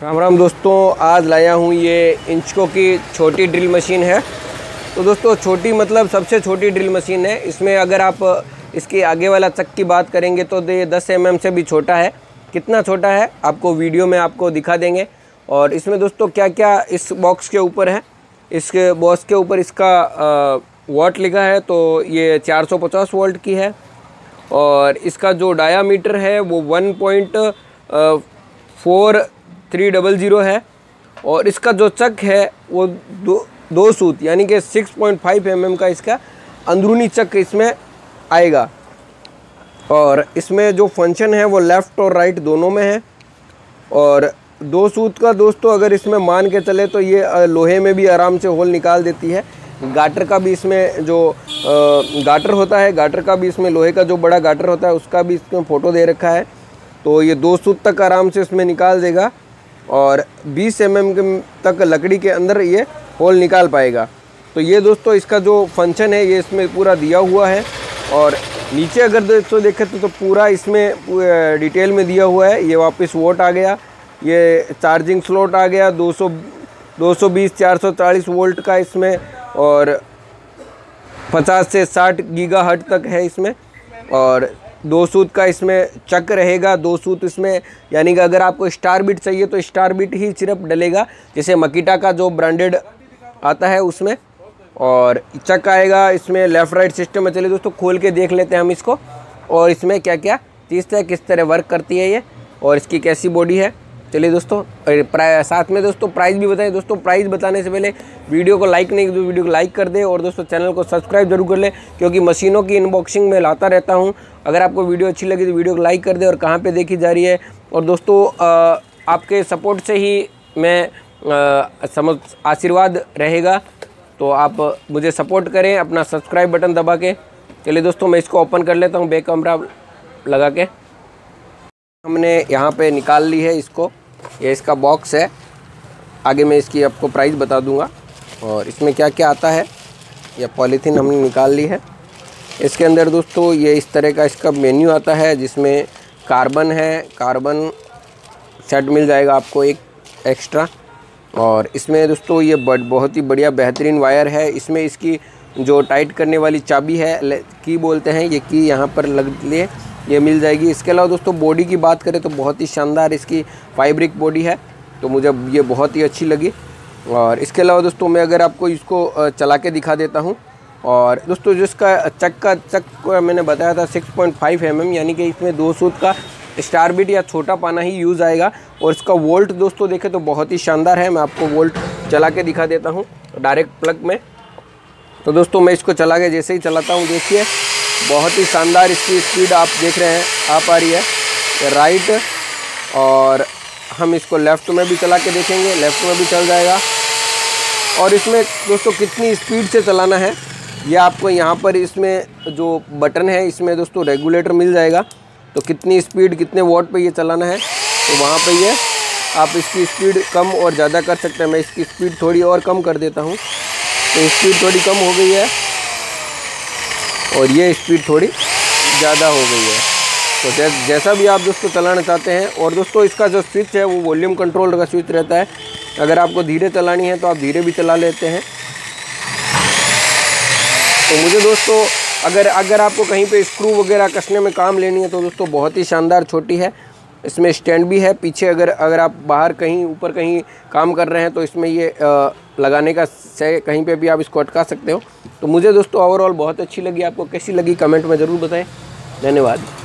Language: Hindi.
राम राम दोस्तों, आज लाया हूँ ये इंचको की छोटी ड्रिल मशीन है। तो दोस्तों, छोटी मतलब सबसे छोटी ड्रिल मशीन है। इसमें अगर आप इसके आगे वाला चक की बात करेंगे तो ये दस एम से भी छोटा है। कितना छोटा है, आपको वीडियो में आपको दिखा देंगे। और इसमें दोस्तों क्या क्या इस बॉक्स के ऊपर है? इसके बॉक्स के ऊपर इसका वॉट लिखा है तो ये 450 वोल्ट की है। और इसका जो डायामीटर है, वो one point four three double zero है और इसका जो चक है वो दो दो सूत, यानी कि six point five M M का इसका अंदरूनी चक इसमें आएगा। और इसमें जो फ़ंक्शन है वो लेफ़्ट और राइट दोनों में है। और दो सूत का दोस्तों, अगर इसमें मान के चले तो ये लोहे में भी आराम से होल निकाल देती है। गाटर का भी इसमें जो गाटर होता है, गाटर का भी इसमें लोहे का जो बड़ा गाटर होता है, उसका भी इसमें फ़ोटो दे रखा है। तो ये दो सूत तक आराम से इसमें निकाल देगा। और 20 एम mm तक लकड़ी के अंदर ये होल निकाल पाएगा। तो ये दोस्तों इसका जो फ़ंक्शन है ये इसमें पूरा दिया हुआ है। और नीचे अगर दोस्तों देखें तो, तो पूरा इसमें डिटेल में दिया हुआ है। ये वापस वोट आ गया। ये चार्जिंग स्लॉट आ गया। 200 220 440 वोल्ट का इसमें और 50 से 60 गीगा हट तक है इसमें। और दो सूत का इसमें चक रहेगा, दो सूत इसमें, यानी कि अगर आपको स्टार बीट चाहिए तो स्टार बीट ही सिर्फ़ डलेगा, जैसे मकीटा का जो ब्रांडेड आता है उसमें, और चक आएगा इसमें लेफ़्ट राइट सिस्टम में। चले दोस्तों, खोल के देख लेते हैं हम इसको, और इसमें क्या क्या चीज़ है किस तरह वर्क करती है ये, और इसकी कैसी बॉडी है। चलिए दोस्तों साथ में दोस्तों, प्राइस भी बताएँ। दोस्तों, प्राइस बताने से पहले वीडियो को लाइक नहीं तो वीडियो को लाइक कर दे और दोस्तों, चैनल को सब्सक्राइब ज़रूर कर ले, क्योंकि मशीनों की इनबॉक्सिंग में लाता रहता हूँ। अगर आपको वीडियो अच्छी लगी तो वीडियो को लाइक कर दे और कहाँ पर देखी जा रही है। और दोस्तों आपके सपोर्ट से ही मैं समझ, आशीर्वाद रहेगा। तो आप मुझे सपोर्ट करें, अपना सब्सक्राइब बटन दबा के। चलिए दोस्तों, मैं इसको ओपन कर लेता हूँ, बैक कैमरा लगा के। हमने यहाँ पे निकाल ली है इसको। ये इसका बॉक्स है। आगे मैं इसकी आपको प्राइस बता दूँगा। और इसमें क्या क्या आता है यह पॉलीथीन हमने निकाल ली है। इसके अंदर दोस्तों ये इस तरह का इसका मेन्यू आता है, जिसमें कार्बन है। कार्बन सेट मिल जाएगा आपको एक एक्स्ट्रा और इसमें दोस्तों ये बहुत ही बढ़िया बेहतरीन वायर है। इसमें इसकी जो टाइट करने वाली चाबी है की बोलते हैं, ये की यहाँ पर लग लिए। ये मिल जाएगी। इसके अलावा दोस्तों, बॉडी की बात करें तो बहुत ही शानदार इसकी फाइब्रिक बॉडी है। तो मुझे ये बहुत ही अच्छी लगी। और इसके अलावा दोस्तों, मैं अगर आपको इसको चला के दिखा देता हूँ। और दोस्तों जिसका चक का, चक को मैंने बताया था 6.5 पॉइंट mm यानी कि इसमें दो सूत का स्टार बिट या छोटा पाना ही यूज़ आएगा। और इसका वोल्ट दोस्तों देखें तो बहुत ही शानदार है। मैं आपको वोल्ट चला के दिखा देता हूँ डायरेक्ट प्लग में। तो दोस्तों, मैं इसको चला के जैसे ही चलाता हूँ, देखिए। बहुत ही शानदार इसकी स्पीड आप देख रहे हैं, आ पा रही है। राइट और हम इसको लेफ़्ट में भी चला के देखेंगे लेफ़्ट में भी चल जाएगा। और इसमें दोस्तों कितनी स्पीड से चलाना है, ये आपको यहाँ पर इसमें जो बटन है, इसमें दोस्तों रेगुलेटर मिल जाएगा। तो कितनी स्पीड कितने वॉट पे ये चलाना है तो वहाँ पे ये आप इसकी स्पीड कम और ज़्यादा कर सकते हैं। मैं इसकी स्पीड थोड़ी और कम कर देता हूँ। तो स्पीड थोड़ी कम हो गई है। और ये स्पीड थोड़ी ज़्यादा हो गई है। तो जै, जैसा भी आप दोस्तों चलाना चाहते हैं और दोस्तों इसका जो स्विच है वो वॉल्यूम कंट्रोल का स्विच रहता है। अगर आपको धीरे चलानी है तो आप धीरे भी चला लेते हैं। तो मुझे दोस्तों अगर अगर आपको कहीं पे स्क्रू वगैरह कसने में काम लेनी है तो दोस्तों बहुत ही शानदार छोटी है। इसमें स्टैंड भी है। पीछे अगर अगर आप बाहर कहीं ऊपर कहीं काम कर रहे हैं तो इसमें ये आ, लगाने का से कहीं पे भी आप इसको अटका सकते हो। तो मुझे दोस्तों ओवरऑल बहुत अच्छी लगी। आपको कैसी लगी कमेंट में ज़रूर बताएँ। धन्यवाद।